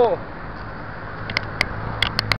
¡Bravo!